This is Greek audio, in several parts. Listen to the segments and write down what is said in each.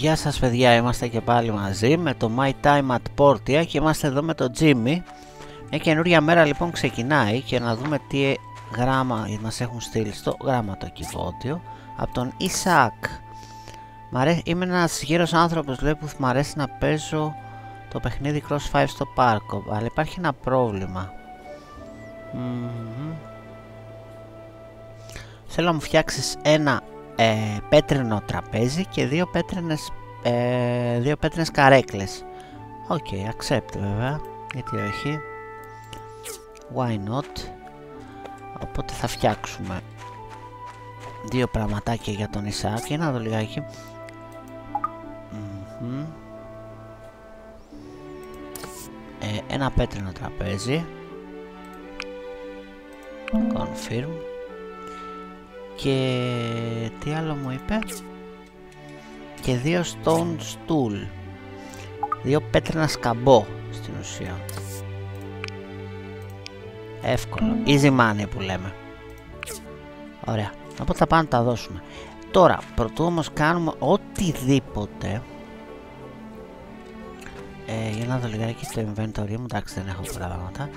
Γεια σας παιδιά, είμαστε και πάλι μαζί με το My Time at Portia και είμαστε εδώ με το Jimmy. Μια καινούρια μέρα λοιπόν ξεκινάει και να δούμε τι γράμμα μας έχουν στείλει στο γράμμα το κυβότιο από τον Ισακ Είμαι ένας γύρος άνθρωπος λέει, που μου αρέσει να παίζω το παιχνίδι Crossfire στο πάρκο αλλά υπάρχει ένα πρόβλημα. Θέλω να μου φτιάξεις ένα ε, πέτρινο τραπέζι και δύο πέτρινες, ε, δύο πέτρινες καρέκλες. Οκ, okay, accept βέβαια, γιατί όχι. Why not; Οπότε θα φτιάξουμε δύο πραγματάκια για τον Ισάκ. Για να δω λιγάκι. Ε, ένα πέτρινο τραπέζι. Confirm και τι άλλο μου είπε; Και δύο stone stool. Δύο πέτρινα σκαμπό στην ουσία. Εύκολο. Easy money που λέμε. Ωραία. Οπότε θα πάμε να τα δώσουμε. Τώρα πρωτού όμως κάνουμε οτιδήποτε ε, για να δω λιγάκι στο inventory μου. Εντάξει δεν έχω πράγματα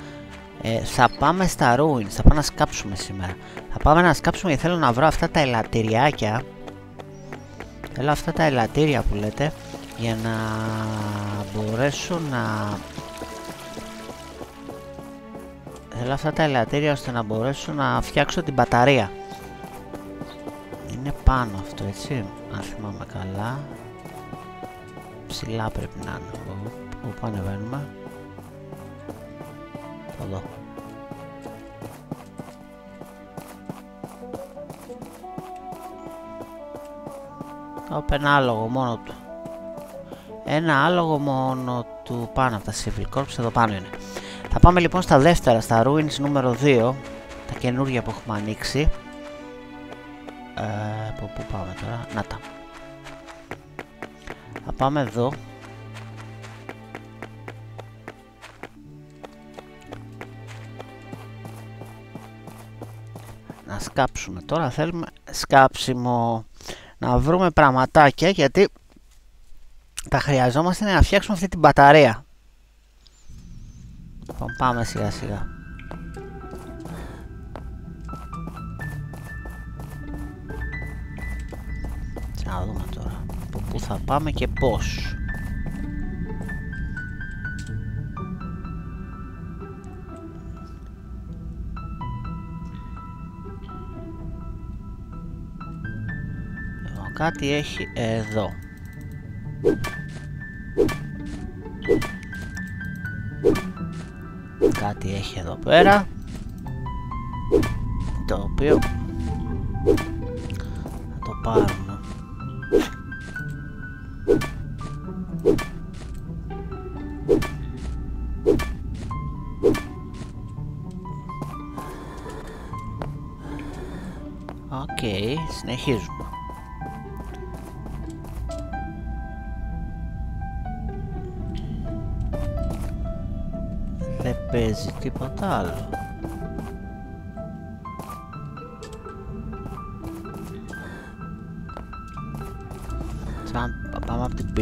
ε, θα πάμε στα ruins, θα πάμε να σκάψουμε σήμερα. Θα πάμε να σκάψουμε γιατί θέλω να βρω αυτά τα ελαττηριάκια. Θέλω αυτά τα ελαττήρια που λέτε για να μπορέσω να... Θέλω αυτά τα ελαττήρια ώστε να μπορέσω να φτιάξω την μπαταρία. Είναι πάνω αυτό έτσι, αν θυμάμαι καλά. Ψηλά πρέπει να είναι. Όπου ανεβαίνουμε εδώ. Ένα άλογο μόνο του. Ένα άλογο μόνο του πάνω από τα Civil Corps, εδώ πάνω είναι. Θα πάμε λοιπόν στα δεύτερα, στα Ruins νούμερο 2, τα καινούργια που έχουμε ανοίξει. Ε, από πού πάμε τώρα, να τα. Θα πάμε εδώ, σκάψουμε. Τώρα θέλουμε σκάψιμο. Να βρούμε πραγματάκια γιατί τα χρειαζόμαστε να φτιάξουμε αυτή την μπαταρία. Λοιπόν πάμε σιγά σιγά. Να δούμε τώρα από πού θα πάμε και πώς. Κάτι έχει εδώ. Κάτι έχει εδώ πέρα. Το οποίο θα το πάρουμε. Οκ, okay, συνεχίζουμε. Τίποτα άλλο. Σαν πάμε από την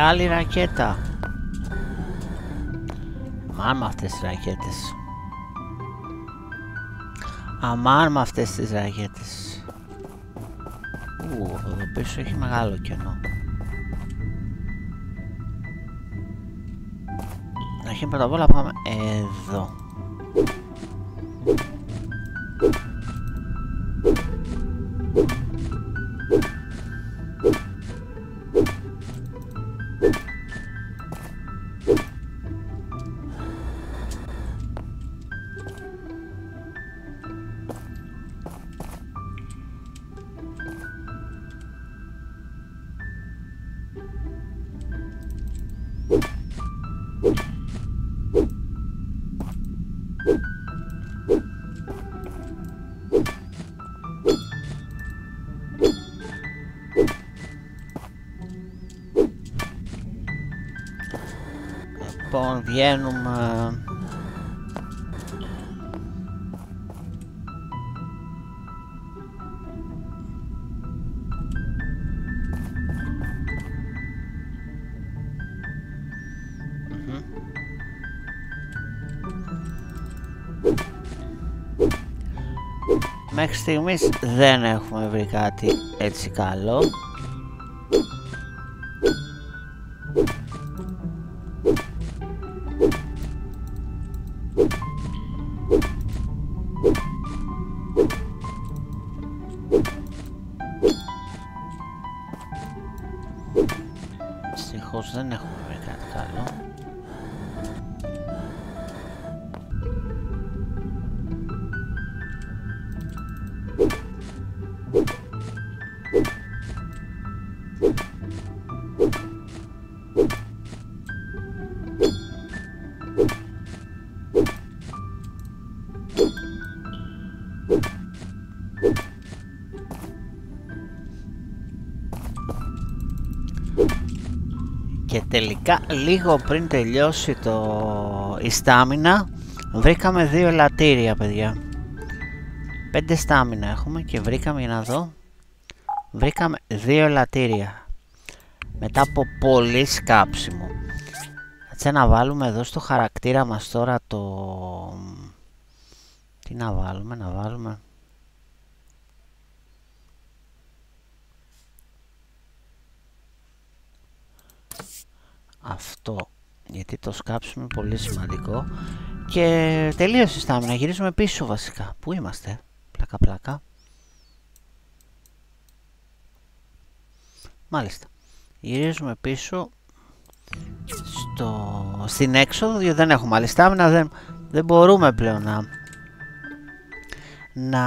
άλλη ρακέτα. Αμάν με αυτές τις ρακέτες. Αμάν με αυτές τις ρακέτες. Ου, εδώ πίσω έχει μεγάλο κενό. Αρχήν πρώτα απ' όλα πάμε εδώ. Λοιπόν, βγαίνουμε Μέχρι στιγμής δεν έχουμε βρει κάτι έτσι καλό. Δυστυχώς δεν έχουμε βρει τελικά λίγο πριν τελειώσει το... η στάμινα βρήκαμε δύο ελαττήρια παιδιά. Πέντε στάμινα έχουμε και βρήκαμε για να δω. Βρήκαμε δύο ελαττήρια. Μετά από πολύ σκάψιμο. Έτσι να βάλουμε εδώ στο χαρακτήρα μας τώρα το... Τι να βάλουμε, να βάλουμε... αυτό. Γιατί το σκάψουμε πολύ σημαντικό. Και τελείωσε η στάμινα, γυρίζουμε πίσω βασικά. Πού είμαστε, πλάκα πλάκα. Μάλιστα. Γυρίζουμε πίσω στο, στην έξοδο διότι δεν έχουμε άλλη στάμινα. Δεν, δεν μπορούμε πλέον να να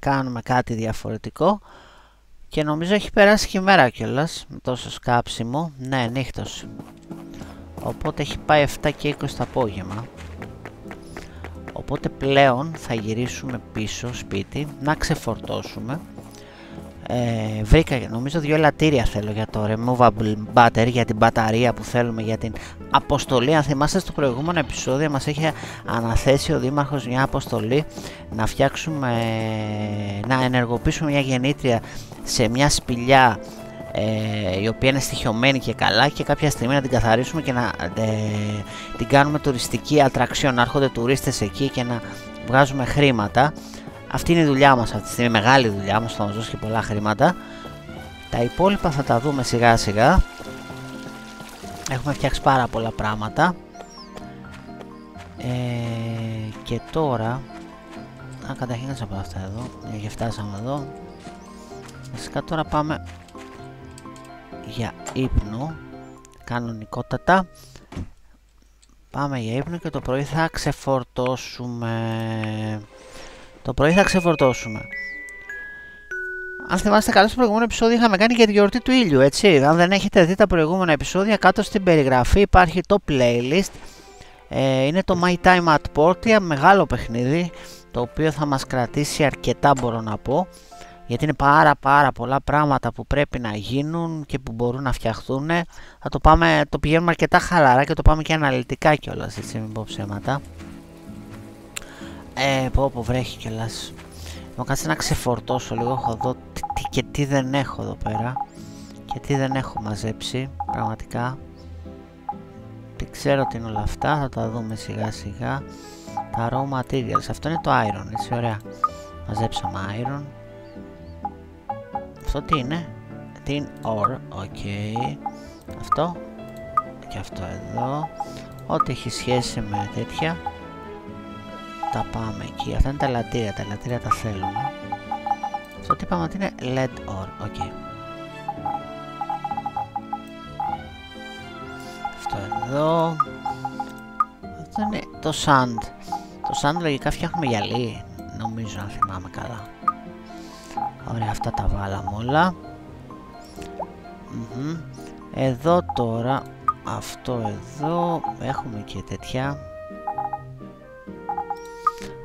κάνουμε κάτι διαφορετικό και νομίζω έχει περάσει και η μέρα κιόλας με τόσο σκάψιμο. Ναι, νύχτος. Οπότε έχει πάει 7 και 20 το απόγευμα. Οπότε πλέον θα γυρίσουμε πίσω σπίτι να ξεφορτώσουμε ε, βρήκα νομίζω δύο ελαττήρια θέλω για το removable battery για την μπαταρία που θέλουμε για την αποστολή. Αν θυμάστε στο προηγούμενο επεισόδιο μας είχε αναθέσει ο Δήμαρχος μια αποστολή να φτιάξουμε να ενεργοποιήσουμε μια γεννήτρια σε μια σπηλιά ε, η οποία είναι στοιχειωμένη και καλά και κάποια στιγμή να την καθαρίσουμε και να ε, την κάνουμε τουριστική ατραξιόν. Να έρχονται τουρίστες εκεί και να βγάζουμε χρήματα αυτή είναι η δουλειά μας αυτή τη στιγμή, μεγάλη δουλειά μας, θα μας δώσει και πολλά χρήματα. Τα υπόλοιπα θα τα δούμε σιγά σιγά. Έχουμε φτιάξει πάρα πολλά πράγματα. Ε, και τώρα... Α, καταρχήν από αυτά εδώ, γιατί φτάσαμε εδώ. Φυσικά τώρα πάμε για ύπνο, κανονικότατα. Πάμε για ύπνο και το πρωί θα ξεφορτώσουμε. Το πρωί θα ξεφορτώσουμε. Αν θυμάστε καλά στο προηγούμενο επεισόδιο είχαμε κάνει και τη γιορτή του ήλιου, έτσι. Αν δεν έχετε δει τα προηγούμενα επεισόδια, κάτω στην περιγραφή υπάρχει το playlist. Ε, είναι το My Time at Portia, μεγάλο παιχνίδι, το οποίο θα μας κρατήσει αρκετά μπορώ να πω. Γιατί είναι πάρα πάρα πολλά πράγματα που πρέπει να γίνουν και που μπορούν να φτιαχτούν. Θα το, πάμε, το πηγαίνουμε αρκετά χαλαρά και το πάμε και αναλυτικά κιόλας, έτσι μην πω ψέματα. Ε, πω πω βρέχει κιόλας. Μου κάτσε να ξεφορτώσω λίγο, έχω δω τι, τι, και τι δεν έχω εδώ πέρα. Και τι δεν έχω μαζέψει, πραγματικά. Τι ξέρω τι είναι όλα αυτά, θα τα δούμε σιγά σιγά. Τα raw materials, αυτό είναι το iron, έτσι ωραία. Μαζέψαμε iron. Αυτό τι είναι, tin ore, οκ. Okay. Αυτό και αυτό εδώ. Ό,τι έχει σχέση με τέτοια τα πάμε εκεί. Αυτά είναι τα ελατήρια, τα ελατήρια τα θέλουμε. Αυτό τι είπαμε ότι είναι lead ore, οκ. Okay. Αυτό εδώ. Αυτό είναι το sand. Το sand λογικά φτιάχνουμε γυαλί, νομίζω αν θυμάμαι καλά. Ωραία, αυτά τα βάλαμε όλα. Mm -hmm. Εδώ τώρα Αυτό εδώ, έχουμε και τέτοια.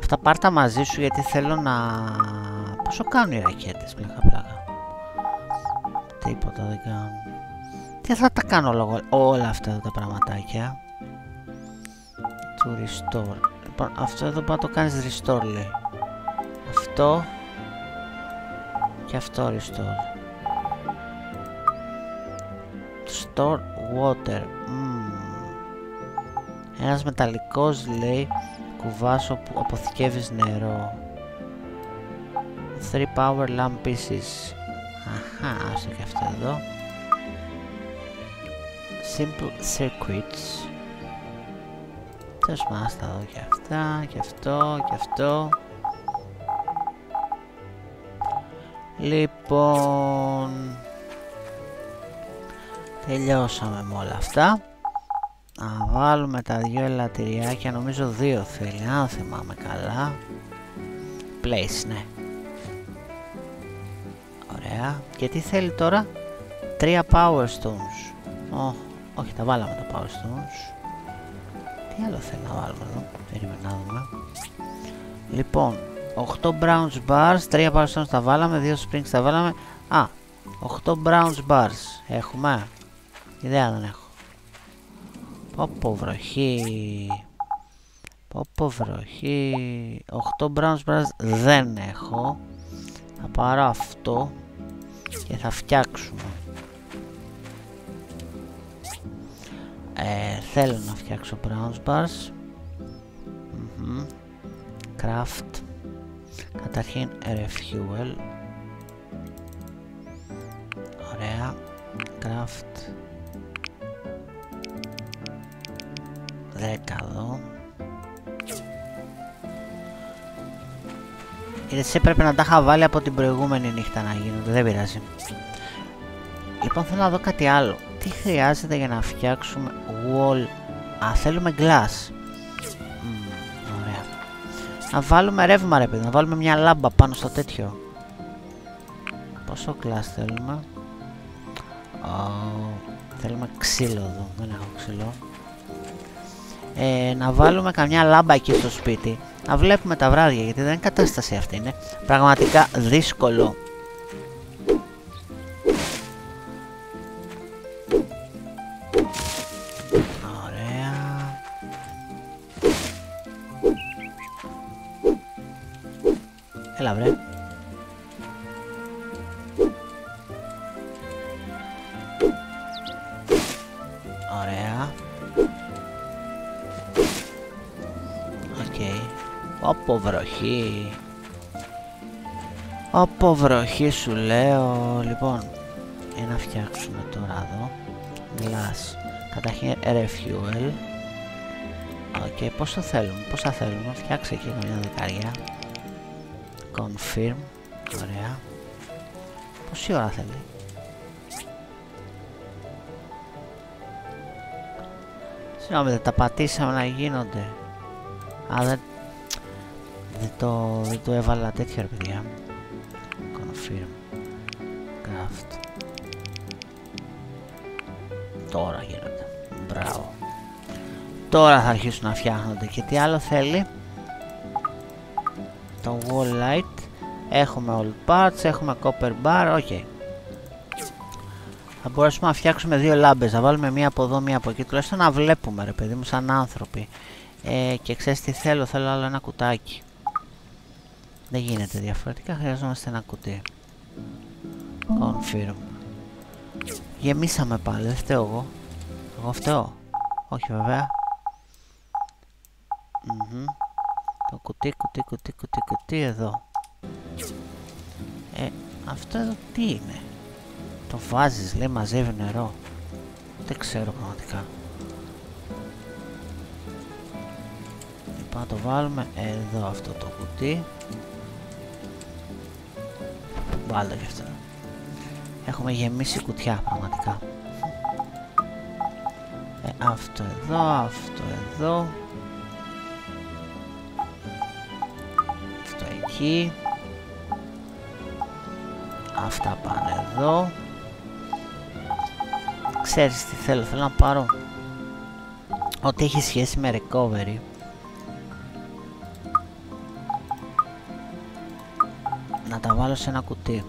Αυτά πάρτα μαζί σου γιατί θέλω να... Πόσο κάνουν οι ρακέτες, πλάκα πλάκα. Τίποτα δεν κάνουν. Τι θα τα κάνω λόγω όλα αυτά τα πραγματάκια. To restore. Λοιπόν, αυτό εδώ μπορεί να το κάνεις restore λέει. Αυτό και αυτό restore. Store water. Mm. Ένας μεταλλικός λέει κουβάσο που αποθηκεύεις νερό. 3 power lamp pieces. Αχα, άσε και αυτό εδώ. Simple circuits. Τέλος πάντων, θα δω και αυτά, και αυτό, και αυτό. Λοιπόν... Τελειώσαμε με όλα αυτά. Να βάλουμε τα δυο ελαττηριάκια, νομίζω δύο θέλει, αν θυμάμαι καλά. Place, ναι. Ωραία. Και τι θέλει τώρα; Τρία power stones. Oh, όχι, τα βάλαμε τα power stones. Τι άλλο θέλει να βάλουμε εδώ. Περίμενα να δούμε. Λοιπόν, 8 browns bars, 3 power stones τα βάλαμε, 2 springs τα βάλαμε. Α, 8 browns bars έχουμε. Ιδέα δεν έχω. Πόπο βροχή. Πόπο βροχή. 8 browns bars δεν έχω. Θα πάρω αυτό και θα φτιάξουμε. Ε, θέλω να φτιάξω browns bars. Mm -hmm. Craft. Καταρχήν refuel. Ωραία. Craft. 10 εδώ. εσύ πρέπει να τα είχα βάλει από την προηγούμενη νύχτα να γίνονται, δεν πειράζει. Λοιπόν θέλω να δω κάτι άλλο. Τι χρειάζεται για να φτιάξουμε wall... Α, θέλουμε glass. ωραία. Να βάλουμε ρεύμα ρε παιδί, να βάλουμε μια λάμπα πάνω στο τέτοιο. Πόσο glass θέλουμε; Oh, θέλουμε ξύλο εδώ, δεν έχω ξύλο ε, να βάλουμε καμιά λάμπα εκεί στο σπίτι. Να βλέπουμε τα βράδια γιατί δεν είναι κατάσταση αυτή είναι πραγματικά δύσκολο Από βροχή. Από βροχή σου λέω. Λοιπόν, για να φτιάξουμε τώρα εδώ. Glass. Καταρχήν refuel. Οκ, okay, πόσο θέλουμε, πόσα θέλουμε. Φτιάξε εκεί μια δεκαριά. Confirm. Ωραία. Πόση ώρα θέλει; Συγγνώμη, δεν τα πατήσαμε να γίνονται. Α, δεν δεν το, δεν το έβαλα τέτοια ρε παιδιά. Confirm. Craft. Τώρα γίνονται. Μπράβο. Τώρα θα αρχίσουν να φτιάχνονται. Και τι άλλο θέλει; Το wall light. Έχουμε old parts. Έχουμε copper bar. Οκ. Okay. Θα μπορέσουμε να φτιάξουμε δύο λάμπες. Να βάλουμε μία από εδώ, μία από εκεί. Τουλάχιστον να βλέπουμε ρε παιδί μου σαν άνθρωποι. Ε, και ξέρεις τι θέλω. Θέλω άλλο ένα κουτάκι. Δεν γίνεται διαφορετικά, χρειαζόμαστε ένα κουτί. Confirm. Γεμίσαμε πάλι, δεν φταίω εγώ. Εγώ φταίω. Όχι βέβαια. Το κουτί, κουτί, κουτί, κουτί, κουτί εδώ. Ε, αυτό εδώ τι είναι; Το βάζεις, λέει, μαζεύει νερό. Δεν ξέρω πραγματικά. Λοιπόν, να το βάλουμε εδώ αυτό το κουτί. Βάλτε και αυτό. Έχουμε γεμίσει κουτιά πραγματικά. Ε, αυτό εδώ, αυτό εδώ. Αυτό εκεί. Αυτά πάνε εδώ. Ξέρεις τι θέλω, θέλω να πάρω Ό,τι έχει σχέση με recovery. Να τα βάλω σε ένα κουτί.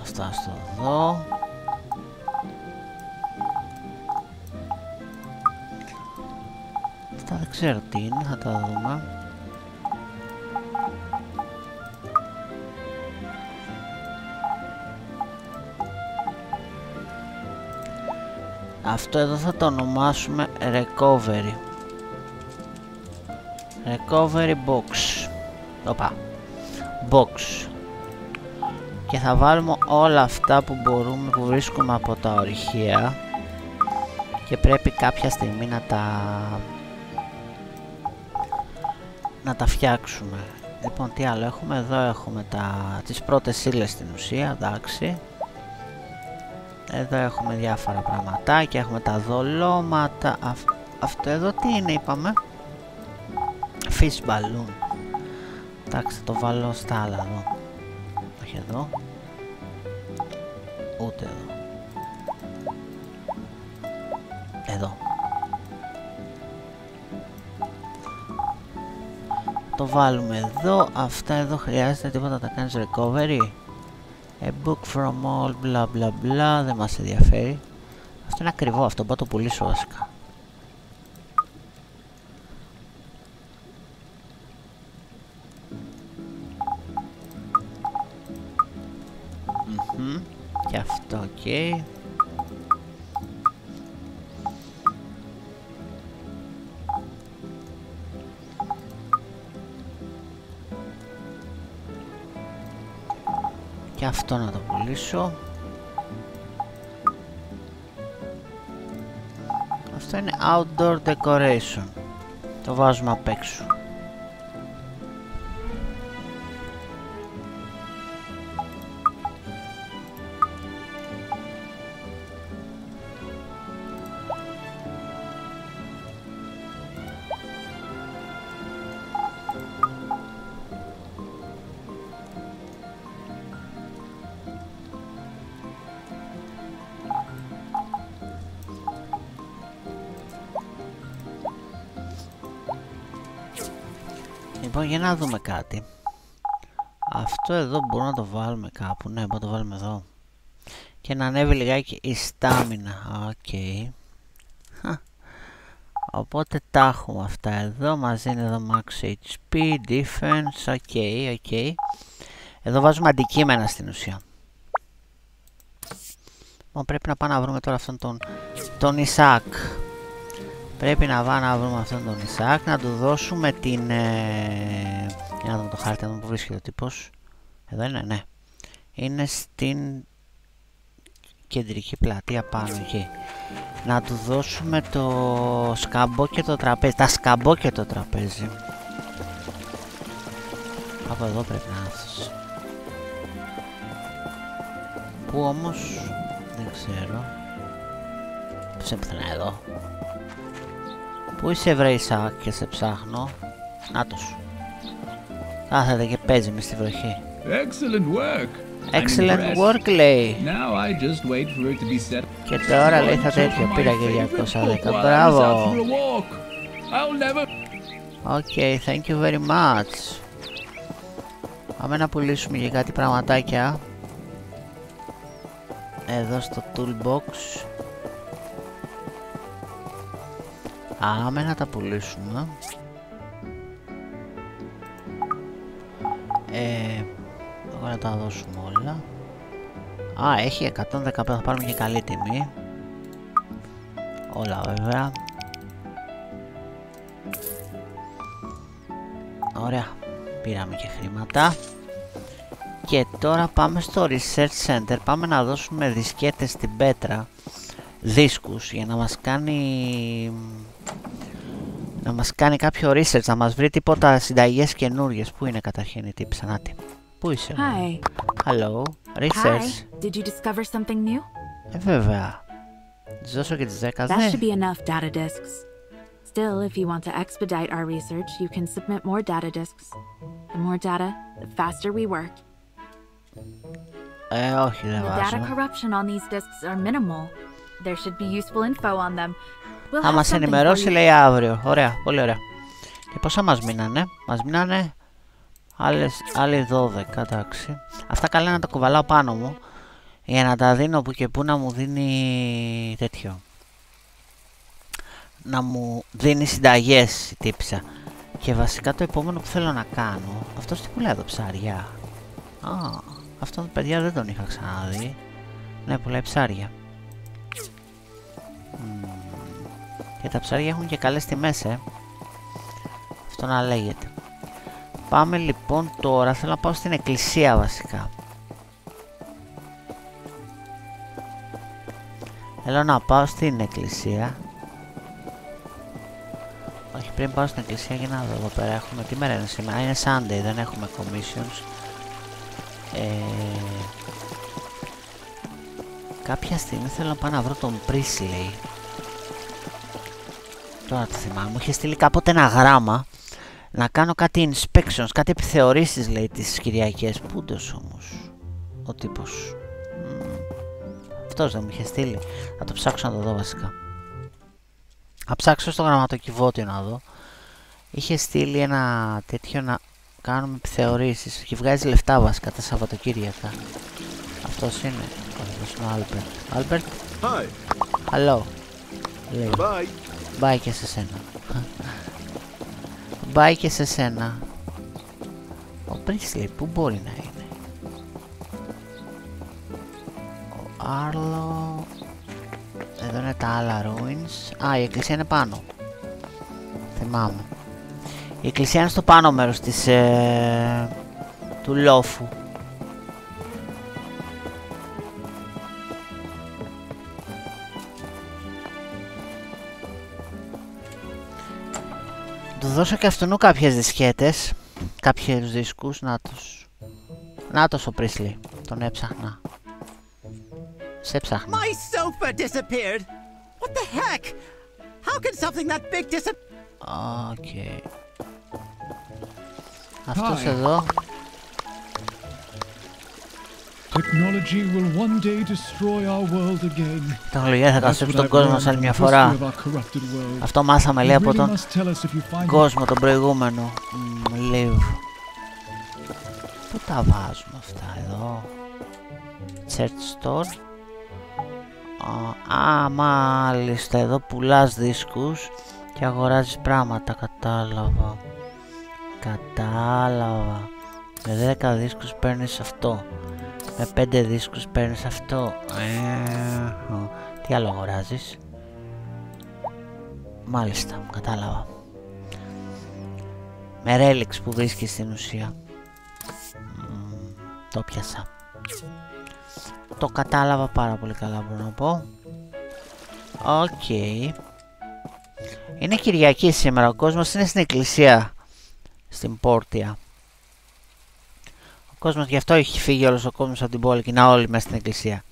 Αυτά στο δω. Αυτά δεν ξέρω τι είναι, θα τα δούμε. Αυτό εδώ θα το ονομάσουμε Recovery. Recovery Box. Οπα. Box. Και θα βάλουμε όλα αυτά που μπορούμε, που βρίσκουμε από τα ορυχεία και πρέπει κάποια στιγμή να τα να τα φτιάξουμε λοιπόν τι άλλο έχουμε; Εδώ έχουμε τα, τις πρώτες ύλες στην ουσία εντάξει εδώ έχουμε διάφορα πραγματάκια έχουμε τα δολώματα αυτό εδώ τι είναι είπαμε; Fish balloon. Εντάξει το βάλω στα άλλα εδώ. Όχι εδώ. Ούτε εδώ. Εδώ. Το βάλουμε εδώ. Αυτά εδώ χρειάζεται τίποτα τα κάνεις recovery; A book from all bla bla bla δεν μας ενδιαφέρει. Αυτό είναι ακριβό αυτό μπορώ το πουλήσω βασικά. Και αυτό οκ. okay. Και αυτό να το πουλήσω. Αυτό είναι outdoor decoration. Το βάζουμε απ' έξω να δούμε κάτι. Αυτό εδώ μπορούμε να το βάλουμε κάπου. Ναι, μπορούμε να το βάλουμε εδώ. Και να ανέβει λιγάκι η stamina. Οκ. Okay. Οπότε τα έχουμε αυτά εδώ. Μας είναι εδώ max HP, defense. Οκ, okay, οκ. Okay. Εδώ βάζουμε αντικείμενα στην ουσία. Λοιπόν, πρέπει να πάμε να βρούμε τώρα αυτόν τον, τον Ισάκ. Πρέπει να πάμε να βρούμε αυτόν τον Ισάκ, να του δώσουμε την... Ε... Για να δούμε το χάρτη, να δούμε που βρίσκεται ο τύπος. Εδώ είναι, ναι. Είναι στην κεντρική πλατεία πάνω εκεί. Να του δώσουμε το σκαμπό και το τραπέζι. Τα σκαμπό και το τραπέζι. Από εδώ πρέπει να έρθεις. Πού όμως, δεν ξέρω. Πώς έπαιθανε εδώ. Πού είσαι βρε Ισάκ και σε ψάχνω. Νάτος. Κάθεται και παίζει μες στη βροχή. Excellent work. Excellent work λέει. Now I just wait for it to be set. Και τώρα λέει θα τέτοιο. Πήρα και 210. Μπράβο. Ok, thank you very much. Πάμε να πουλήσουμε για κάτι πραγματάκια. Εδώ στο toolbox. Άμε να τα πουλήσουμε. Ε, εγώ να τα δώσουμε όλα. Α, έχει 115, θα πάρουμε και καλή τιμή. Όλα βέβαια. Ωραία, πήραμε και χρήματα. Και τώρα πάμε στο Research Center, πάμε να δώσουμε δισκέτες στην πέτρα δίσκους για να μας κάνει να μας κάνει κάποιο research, να μας βρει τίποτα συνταγές καινούριες. Πού είναι καταρχήν η τύπη Σανάτη. Πού είσαι. Hi. Hello. Research. Hi. Did you discover something new? Ε, βέβαια. Τις δώσω και τις 10. That should be enough data disks. Still, if you want to expedite our research, you can submit more data disks. The more data, the faster we work. Ε, όχι, δεν The data βάζω. corruption on these disks are minimal. There should be useful info on them. We'll Θα have μας something for ενημερώσει you. λέει αύριο. Ωραία, πολύ ωραία. Και πόσα μας μείνανε; Μας μείνανε άλλες, άλλοι 12, εντάξει. Αυτά καλά να τα κουβαλάω πάνω μου για να τα δίνω που και που να μου δίνει τέτοιο. Να μου δίνει συνταγές η τύψα. Και βασικά το επόμενο που θέλω να κάνω, αυτός τι πουλάει εδώ ψάρια. Α, αυτόν παιδιά δεν τον είχα ξαναδεί. Ναι, πουλάει ψάρια. Μμμ. Και τα ψάρια έχουν και καλές τιμές, ε. Αυτό να λέγεται. Πάμε λοιπόν τώρα, θέλω να πάω στην εκκλησία βασικά. Θέλω να πάω στην εκκλησία. Όχι, πριν πάω στην εκκλησία για να δω εδώ πέρα έχουμε τι μέρα είναι σήμερα. Α, Είναι Sunday, δεν έχουμε commissions. Ε, κάποια στιγμή θέλω να πάω να βρω τον Priestley. Τώρα το θυμάμαι. Μου είχε στείλει κάποτε ένα γράμμα να κάνω κάτι inspections, κάτι επιθεωρήσεις λέει τις Κυριακές. Πούντος όμως ο τύπος; Μμμ. Αυτός δεν μου είχε στείλει. Θα το ψάξω να το δω βασικά. Θα ψάξω στο γραμματοκιβώτιο να δω. Είχε στείλει ένα τέτοιο να κάνουμε επιθεωρήσεις και βγάζει λεφτά βασικά τα Σαββατοκύριακα. Αυτός είναι. Αυτός είναι ο Άλμπερτ. Άλμπερτ, Hi. hello. Λέει. Bye. Μπάει και σε σένα. Μπάει και σε σένα. Ο Πρίσλι, πού μπορεί να είναι; Ο Άρλο... Εδώ είναι τα άλλα ruins. Α, η εκκλησία είναι πάνω. Θυμάμαι. Η εκκλησία είναι στο πάνω μέρος της... Ε, του λόφου. Του δώσω και αυτού κάποιες δισκέτες. Κάποιους δίσκους, να τους. Να ο Πρίσλι. Τον έψαχνα. Σε ψάχνα. My sofa disappeared! What the heck? How can something that big disappear? Οκ. Αυτός Hi. εδώ. Η τεχνολογία θα That's καταστρέψει what τον I've κόσμο learned σε άλλη from μια the φορά. history of our corrupted world. Αυτό μάθαμε λέει You από really τον must tell us if you find κόσμο τον προηγούμενο. Μμμ, Live. Πού τα βάζουμε αυτά εδώ; Church store. Α, Α, μάλιστα. Εδώ πουλάς δίσκους και αγοράζεις πράγματα. Κατάλαβα. Κατάλαβα. Με 10 δίσκους παίρνεις αυτό. Με 5 δίσκους παίρνεις αυτό. Ε, ο. τι άλλο αγοράζεις; Μάλιστα, κατάλαβα. Με relics που βρίσκεις στην ουσία. Μμμ, το πιάσα. Το κατάλαβα πάρα πολύ καλά μπορώ να πω. Οκ. Είναι Κυριακή σήμερα, ο κόσμος είναι στην εκκλησία. Στην Portia. Ο κόσμος γι' αυτό έχει φύγει όλος ο κόσμος από την πόλη και είναι όλοι μέσα στην εκκλησία.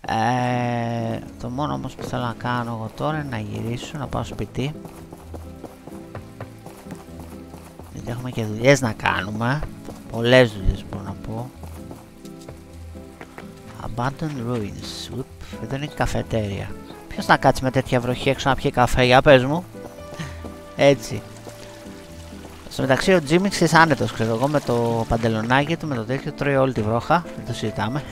Ε, το μόνο όμως που θέλω να κάνω εγώ τώρα είναι να γυρίσω, να πάω σπίτι. Γιατί έχουμε και δουλειές να κάνουμε. Πολλές δουλειές μπορώ να πω. Abandoned Ruins. Ουπ, εδώ είναι η καφετέρια. Ποιος να κάτσει με τέτοια βροχή έξω να πιει καφέ, για πες μου. Έτσι. Στο μεταξύ ο Τζίμι ξέρεις άνετος, ξέρω εγώ, με το παντελονάκι του, με το τέτοιο, τρώει όλη τη βρόχα. Δεν το συζητάμε.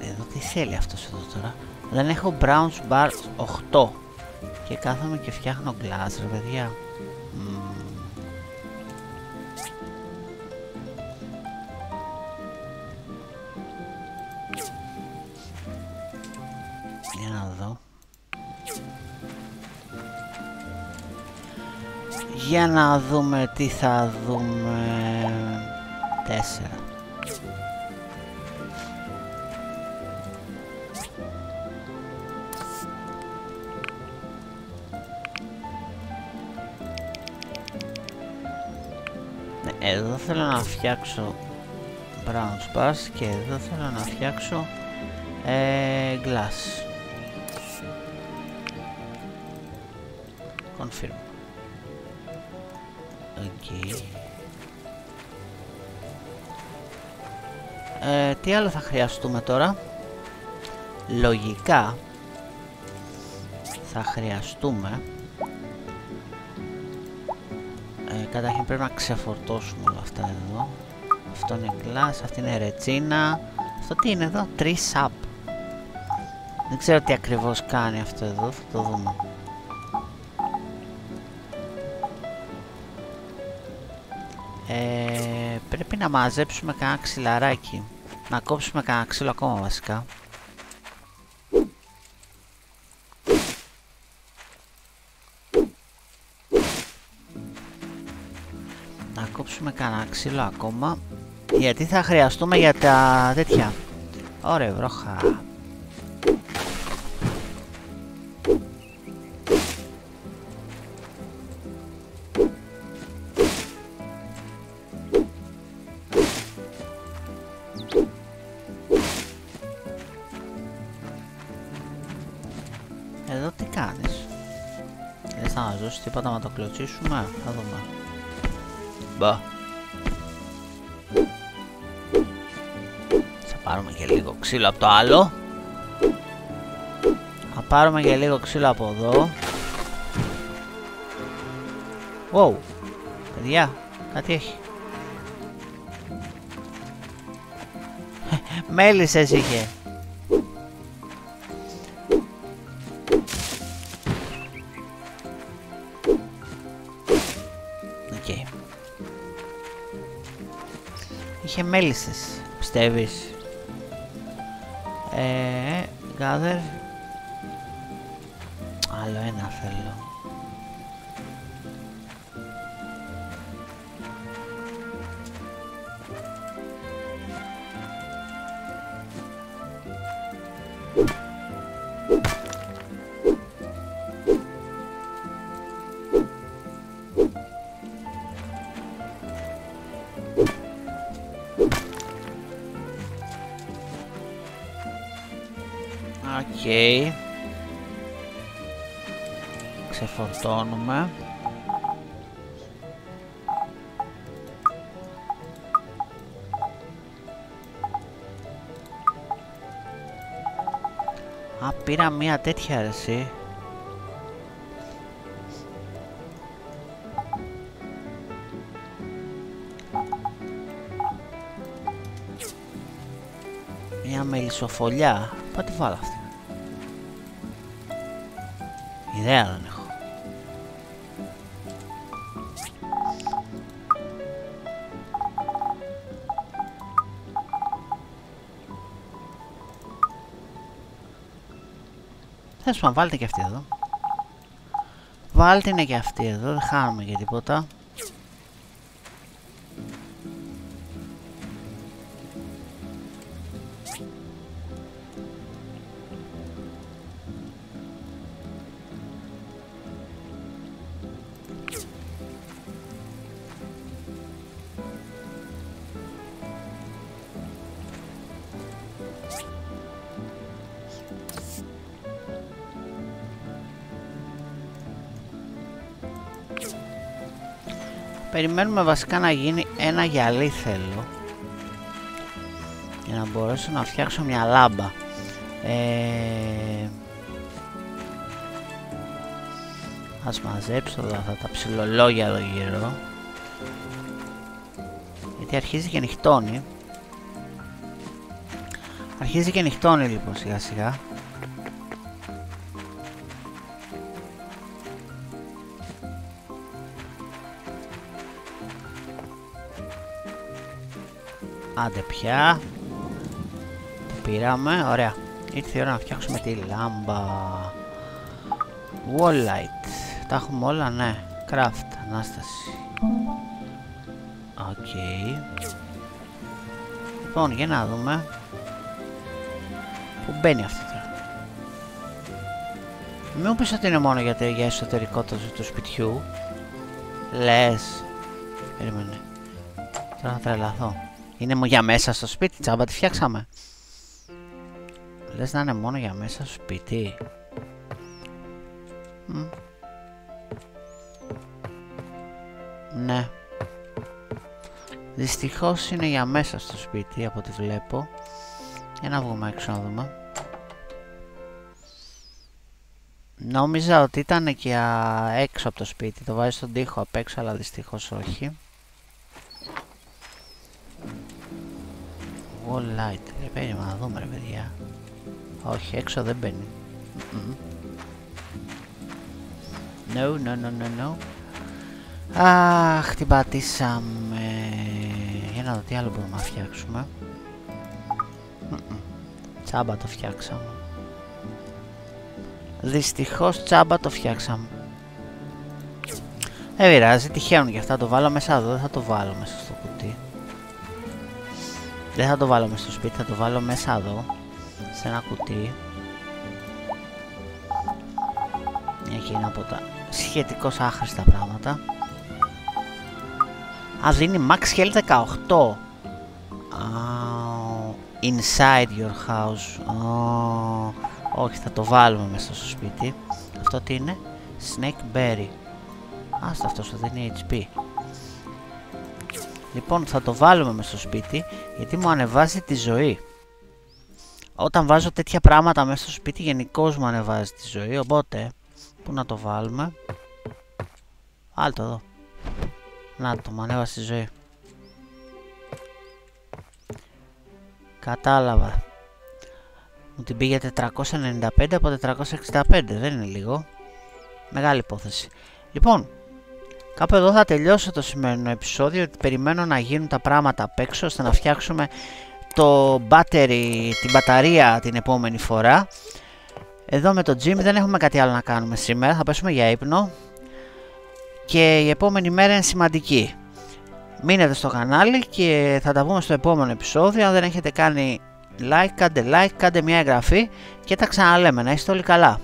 Εδώ τι θέλει αυτός εδώ τώρα. Δεν έχω Browns Bar 8. Και κάθομαι και φτιάχνω glass, ρε παιδιά. Για να δούμε τι θα δούμε. Τέσσερα. Ναι, εδώ θέλω να φτιάξω brown spars και εδώ θέλω να φτιάξω Ε, glass. Confirm. Okay. Ε, τι άλλο θα χρειαστούμε τώρα; Λογικά θα χρειαστούμε ε, καταρχήν πρέπει να ξεφορτώσουμε όλα αυτά εδώ αυτό είναι glass, αυτή είναι ρετσίνα αυτό τι είναι εδώ, 3 sub δεν ξέρω τι ακριβώς κάνει αυτό εδώ, θα το δούμε ε, πρέπει να μαζέψουμε κανένα ξυλαράκι. Να κόψουμε κανένα ξύλο ακόμα βασικά. Κόψουμε κανένα ξύλο ακόμα. Γιατί θα χρειαστούμε για τα τέτοια. Ωραία βρόχα Εδώ τι κάνεις; Δεν θα μας δώσει τίποτα να το κλωτσίσουμε; Θα δούμε Μπα. Θα πάρουμε και λίγο ξύλο από το άλλο. Θα πάρουμε και λίγο ξύλο από εδώ. Wow. Παιδιά, κάτι έχει. Μέλισσες είχε. είχε μέλισσες, πιστεύεις. Ε, gather. Ξεφορτώνουμε. Πήρα μία τέτοια αρεσή. Μια μελισσοφολιά. Πού τη βάλω αυτή. Ιδέα δεν έχω. Θες να βάλτε και αυτή εδώ. Βάλτε είναι και αυτή εδώ, δεν χάνουμε και τίποτα. Περιμένουμε βασικά να γίνει ένα γυαλί θέλω. Για να μπορέσω να φτιάξω μια λάμπα. Ε... Ας μαζέψω εδώ αυτά τα ψιλολόγια εδώ γύρω. Γιατί αρχίζει και νυχτώνει. Αρχίζει και νυχτώνει λοιπόν σιγά σιγά Άντε πια. Το πήραμε. Ωραία. Ήρθε η ώρα να φτιάξουμε τη λάμπα. Wall light. Τα έχουμε όλα, ναι. Craft. Ανάσταση. OK. Okay. Λοιπόν, για να δούμε. Πού μπαίνει αυτό τώρα; Μην μου πεις ότι είναι μόνο για, για εσωτερικό του σπιτιού. Λες. Περίμενε. Τώρα θα τρελαθώ. Είναι μου για μέσα στο σπίτι, τσάμπα τη φτιάξαμε. Λες να είναι μόνο για μέσα στο σπίτι. Μμ. Ναι. Δυστυχώς είναι για μέσα στο σπίτι από ό,τι βλέπω. Για να βγούμε έξω να δούμε. Νόμιζα ότι ήταν και α, έξω από το σπίτι. Το βάζεις στον τοίχο απ' έξω, αλλά δυστυχώς όχι. Wall light. Ε, περίμενα να δούμε ρε παιδιά. Όχι, έξω δεν μπαίνει. Μμμ. No, no, no, no, no. Αχ, την πατήσαμε. Για να δω τι άλλο μπορούμε να φτιάξουμε. Μμμ. Τσάμπα το φτιάξαμε. Δυστυχώς τσάμπα το φτιάξαμε. Δεν πειράζει, τυχαίνουν και αυτά. Το βάλω μέσα εδώ, δεν θα το βάλω μέσα στο κουτί. Δεν θα το βάλω μέσα στο σπίτι, θα το βάλω μέσα εδώ. Σε ένα κουτί. Εκεί είναι από τα σχετικώς άχρηστα πράγματα. Α, δίνει max health 18. Α, inside your house. Α, όχι, θα το βάλουμε μέσα στο σπίτι. Αυτό τι είναι; Snake berry. Άστα αυτός σου δίνει HP. Λοιπόν, θα το βάλουμε μέσα στο σπίτι γιατί μου ανεβάζει τη ζωή. Όταν βάζω τέτοια πράγματα μέσα στο σπίτι γενικώς μου ανεβάζει τη ζωή, οπότε πού να το βάλουμε; Άλτο εδώ. Να το, μου ανέβασε τη ζωή. Κατάλαβα. Μου την πήγε 495 από 465, δεν είναι λίγο. Μεγάλη υπόθεση. Λοιπόν, κάπου εδώ θα τελειώσω το σημερινό επεισόδιο. Περιμένω να γίνουν τα πράγματα απ' έξω ώστε να φτιάξουμε το battery, την μπαταρία την επόμενη φορά. Εδώ με το gym δεν έχουμε κάτι άλλο να κάνουμε σήμερα. Θα πέσουμε για ύπνο. Και η επόμενη μέρα είναι σημαντική. Μείνετε στο κανάλι και θα τα πούμε στο επόμενο επεισόδιο. Αν δεν έχετε κάνει like, κάντε like, κάντε μια εγγραφή και τα ξαναλέμε. Να είστε όλοι καλά.